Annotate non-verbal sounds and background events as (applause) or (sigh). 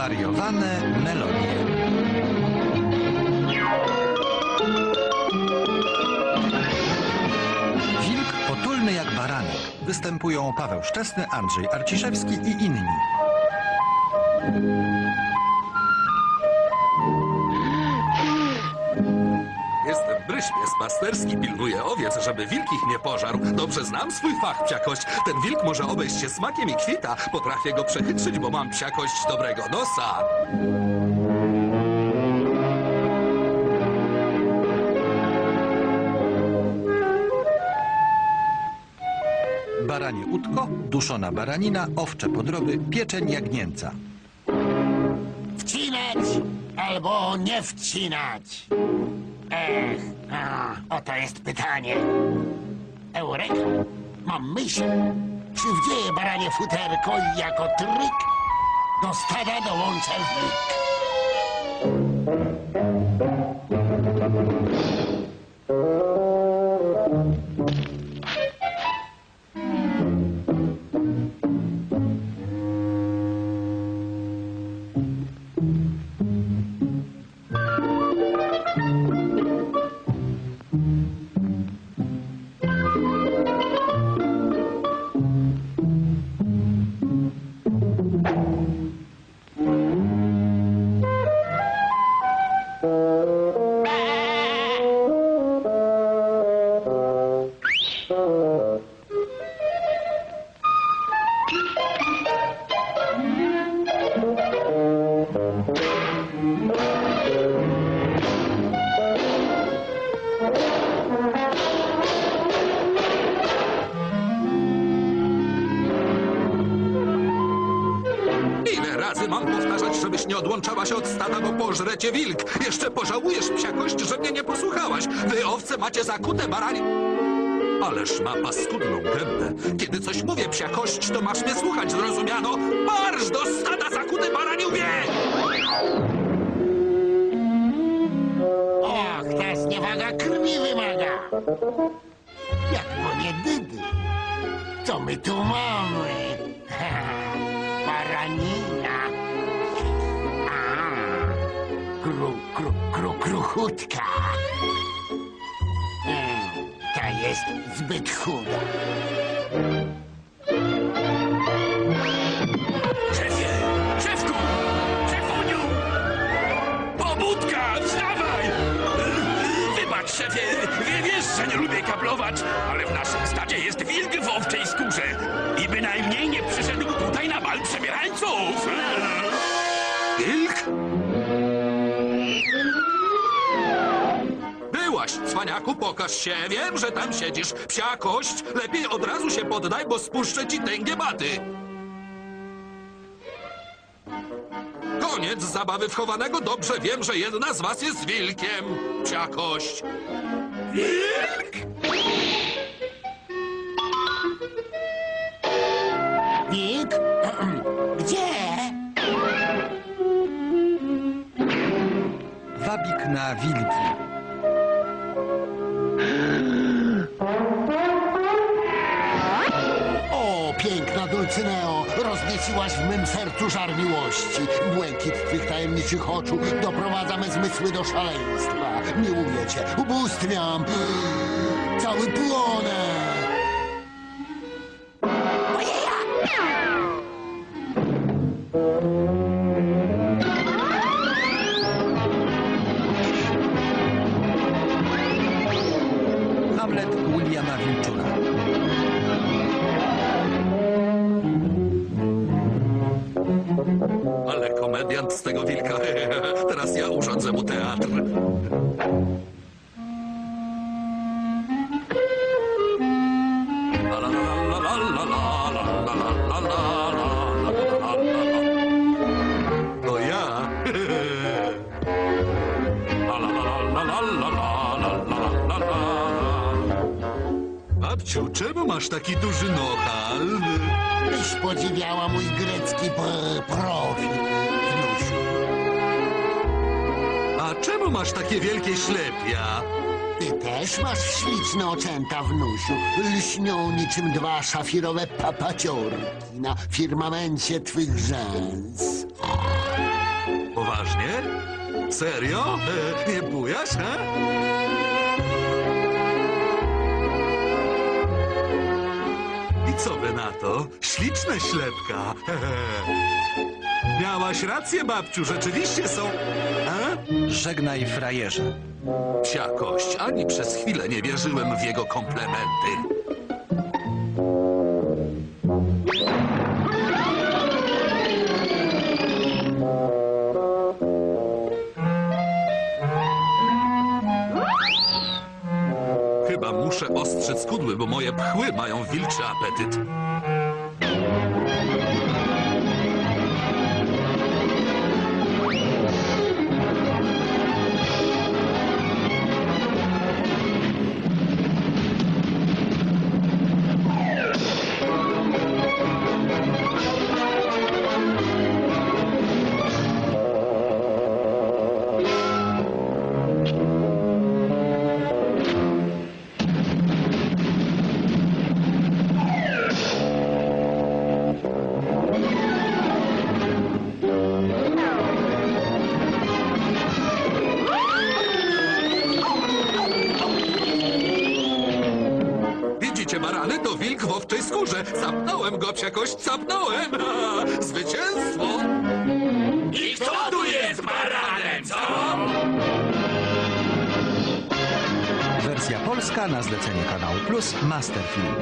Zwariowane melodie. Wilk potulny jak baranek. Występują Paweł Szczesny, Andrzej Arciszewski i inni. Bryśpies pasterski, pilnuję owiec, żeby wilk ich nie pożarł. Dobrze znam swój fach, psiakość. Ten wilk może obejść się smakiem i kwita. Potrafię go przechytrzyć, bo mam psiakość dobrego nosa. Baranie utko, duszona baranina, owcze podroby, pieczeń jagnięca. Wcinać albo nie wcinać? Ech, a, oto jest pytanie. Eureka, mam myśl. Przywdzieję baranie futerko i jako tryk do stada dołączę wilk. Ile razy mam powtarzać, żebyś nie odłączała się od stada, bo pożre cię wilk. Jeszcze pożałujesz, psiakość, że mnie nie posłuchałaś. Wy owce macie zakute baranie... Ależ ma paskudną gębę. Kiedy coś mówię, psiakość, to masz mnie słuchać, zrozumiano? Jak moje dydy. Co my tu mamy? (laughs) Baranina. A, kru, kru, kru, kruchutka. Mm, ta jest zbyt chuda. Szefie, wie- wiesz, że nie lubię kaplować, ale w naszym stadzie jest wilk w owczej skórze i bynajmniej nie przyszedł tutaj na bal przebierańców! Wilk? Byłaś, cwaniaku, pokaż się. Wiem, że tam siedzisz. Psia kość. Lepiej od razu się poddaj, bo spuszczę ci tęgie baty. Koniec zabawy wchowanego. Dobrze wiem, że jedna z was jest wilkiem. Psia kość. Wilk? Wilk? (clears throat) Gdzie? Wabik na wilki. Dulcyneo, roznieciłaś w mym sercu żar miłości. Błękit twych tajemniczych oczu doprowadza me zmysły do szaleństwa. Miłuję cię, ubóstwiam, cały płonę. Hamlet Williama Wilczura. Ale komediant z tego wilka. Teraz ja urządzę mu teatr. To ja. La la la la la la la la la la la. Babciu, czemu masz taki duży nohal? Byś podziwiała mój grecki p- profil, Wnusiu. A czemu masz takie wielkie ślepia? Ty też masz śliczne oczęta, wnusiu. Lśnią niczym dwa szafirowe papaciorki na firmamencie twych rzęs. Poważnie? Serio? E, nie bujasz, he? Co wy na to? Śliczne ślepka. (laughs) Miałaś rację, babciu, rzeczywiście są... A? Żegnaj frajerze. Psia kość, ani przez chwilę nie wierzyłem w jego komplementy. Ostrzec kudły, bo moje pchły mają wilczy apetyt. To wilk w owczej skórze. Zapnąłem go, psiakość, zapnąłem. Zwycięstwo! I kto tu jest baranem, co? Wersja polska na zlecenie kanału Plus Masterfilm.